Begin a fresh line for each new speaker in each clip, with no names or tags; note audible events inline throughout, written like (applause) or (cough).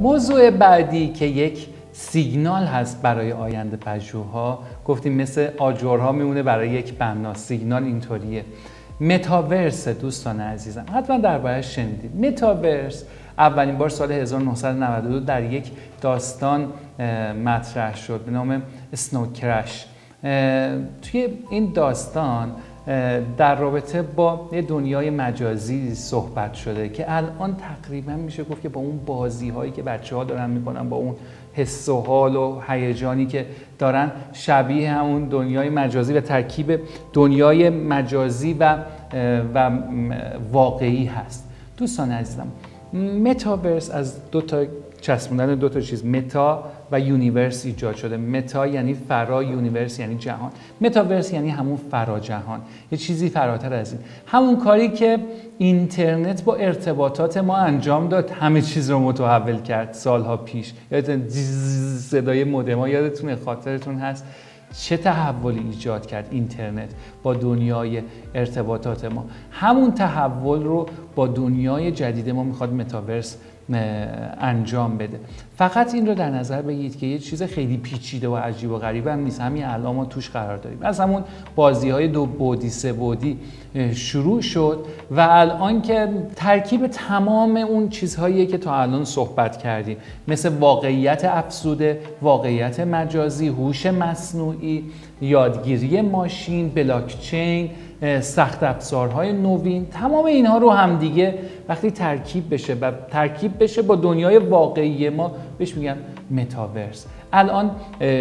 موضوع بعدی که یک سیگنال هست برای آینده پژوها گفتیم مثل آجرها میمونه برای یک بنا سیگنال اینطوریه. متاورس دوستان عزیزم حتما دربارهش شنیدید. متاورس اولین بار سال 1992 در یک داستان مطرح شد به نام سنو کرش توی این داستان در رابطه با یه دنیای مجازی صحبت شده که الان تقریبا میشه گفت که با اون بازی هایی که بچه ها دارن می‌کنن با اون حس و حال و هیجانی که دارن شبیه همون دنیای مجازی و ترکیب دنیای مجازی و, و واقعی هست. دوستان عزیزم متاورس از دو تا چسبوندن دو تا چیز meta و universe ایجاد شده. meta یعنی فرا universe یعنی جهان. متاورس یعنی همون فرا جهان. یه چیزی فراتر از این. همون کاری که اینترنت با ارتباطات ما انجام داد همه چیز رو متحول کرد سالها پیش. یادتون صدای مودما یادتونه؟ خاطرتون هست؟ چه تحولی ایجاد کرد اینترنت با دنیای ارتباطات ما؟ همون تحول رو با دنیای جدید ما می‌خواد متاورس انجام بده. فقط این رو در نظر بگیرید که یه چیز خیلی پیچیده و عجیب و غریب هم نیست. همین الان ما توش قرار داریم. از همون بازی های دو بودی سه بودی شروع شد و الان که ترکیب تمام اون چیزهایی که تا الان صحبت کردیم. مثل واقعیت افزوده واقعیت مجازی هوش مصنوعی یادگیری ماشین بلاکچین سخت افزارهای نوین. تمام اینها رو هم دیگه وقتی ترکیب بشه و ترکیب بشه با دنیای واقعی ما بهش میگن متاورس. الان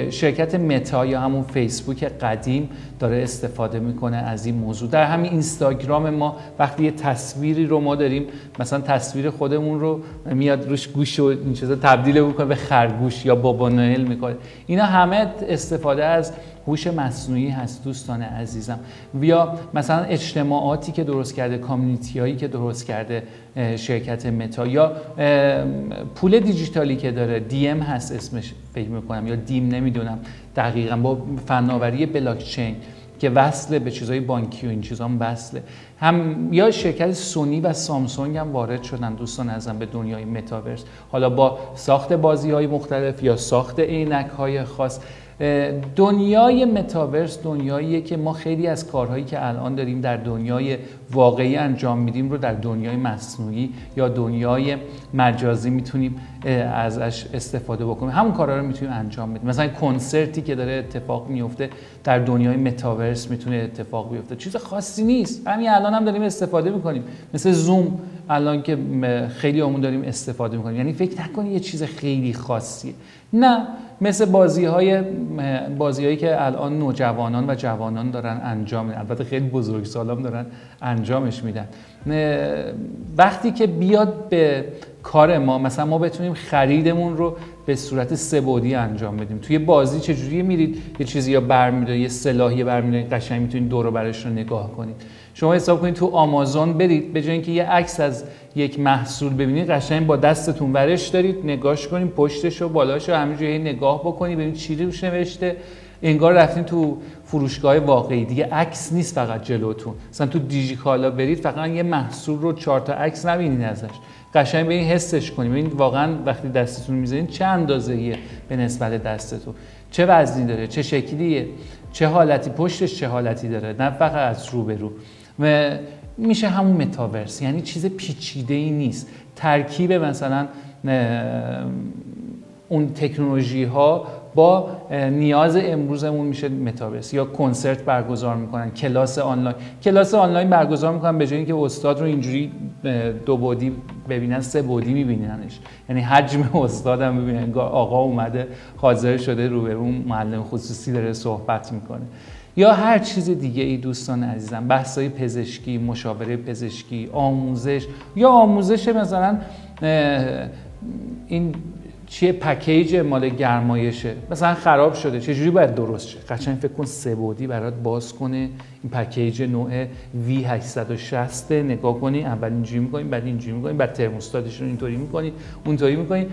شرکت متا یا همون فیسبوک قدیم داره استفاده می‌کنه از این موضوع. در همین اینستاگرام ما وقتی یه تصویری رو ما داریم مثلا تصویر خودمون رو میاد روش گوش و این چیزا تبدیل می‌کنه به خرگوش یا بابا نوئل می‌کنه. اینا همه استفاده از هوش مصنوعی هست دوستان عزیزم. یا مثلا اجتماعاتی که درست کرده کامیونیتی هایی که درست کرده شرکت متا. یا پول دیجیتالی که داره دیم هست اسمش فکر می‌کنم یا دیم نمی‌دونم. دقیقا با فناوری بلاکچین که وصله به چیزهای بانکی و این چیزا هم وصله. هم یا شرکت سونی و سامسونگ هم وارد شدن دوستان ازم به دنیای متاورس. حالا با ساخت بازی های مختلف یا ساخت عینک های خاص. دنیای متاورس دنیاییه که ما خیلی از کارهایی که الان داریم در دنیای واقعی انجام میدیم رو در دنیای مصنوعی یا دنیای مجازی می‌تونیم ازش استفاده بکنیم. همون کارها رو می‌تونیم انجام بدیم. مثلا کنسرتی که داره اتفاق میفته در دنیای متاورس می‌تونه اتفاق بیفته. چیز خاصی نیست. همین الان هم داریم استفاده می‌کنیم. مثل زوم الان که خیلی همون داریم استفاده می‌کنیم. یعنی فکر نکنید یه چیز خیلی خاصیه. نه. مثل بازی های بازی هایی که الان نوجوانان و جوانان دارن انجام میدن. البته خیلی بزرگ سالام دارن انجامش میدن. وقتی که بیاد به کار ما مثلا ما بتونیم خریدمون رو به صورت سبودی انجام بدیم. توی بازی چجوری میرید؟ یه چیزی یا برمیدارید یه سلاحی برمیدارید قشنگ می‌تونید دور و برش رو نگاه کنید. شما حساب کنید تو آمازون برید به جای اینکه یه عکس از یک محصول ببینید قشنگ با دستتون ورش دارید نگاش کنید پشتش و بالاش رو همینجوری نگاه بکنید ببینید چی روش نوشته. انگار رفتین تو فروشگاه واقعی. دیگه عکس نیست فقط جلوتون. مثلا تو دیجیکالا برید فقط یه محصول رو چهار تا عکس نبینید ازش. قشنگ به حسش کنید. ببینید واقعا وقتی دستتون می‌ذارید چه اندازه‌ایه به نسبت دستتون. چه وزنی داره؟ چه شکلیه؟ چه حالتی؟ پشتش چه حالتی داره؟ نه فقط از رو به رو و میشه همون متاورس یعنی چیز پیچیده ای نیست. ترکیب مثلا اون تکنولوژی ها با نیاز امروزمون میشه متاورس یا کنسرت برگزار می‌کنن کلاس آنلاین. کلاس آنلاین برگزار می‌کنن به جای اینکه استاد رو اینجوری دو بودی ببینن سه بودی میبیننش. یعنی حجم (laughs) استاد هم ببینن آقا اومده حاضر شده رو به اون معلم خصوصی داره صحبت می‌کنه. یا هر چیز دیگه ای دوستان عزیزم بحثای پزشکی مشاوره پزشکی آموزش یا آموزش مثلا این چیه پکیج مال گرمایشه مثلا خراب شده چجوری باید درست شه؟ قشنگ فکر کن سه بودی برات باز کنه این پکیج نوع V860 نگاه کنی اول اینجوری می‌کنی بعد اینجوری می‌کنی بعد ترموستاتش رو اینطوری می‌کنی اونطوری می‌کنی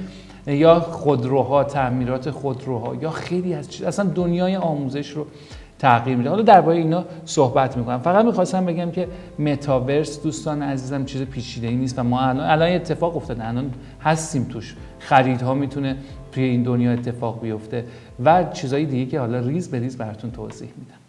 یا خودروها تعمیرات خودروها یا خیلی از چیز اصلا دنیای آموزش رو تغییر میده. حالا درباره اینا صحبت می‌کنم. فقط می‌خواستم بگم که متاورس دوستان عزیزم چیز پیچیده ای نیست و ما الان الان اتفاق افتاده. الان هستیم توش. خریدها می‌تونه توی این دنیا اتفاق بیفته و چیزای دیگه که حالا ریز به ریز براتون توضیح میدم.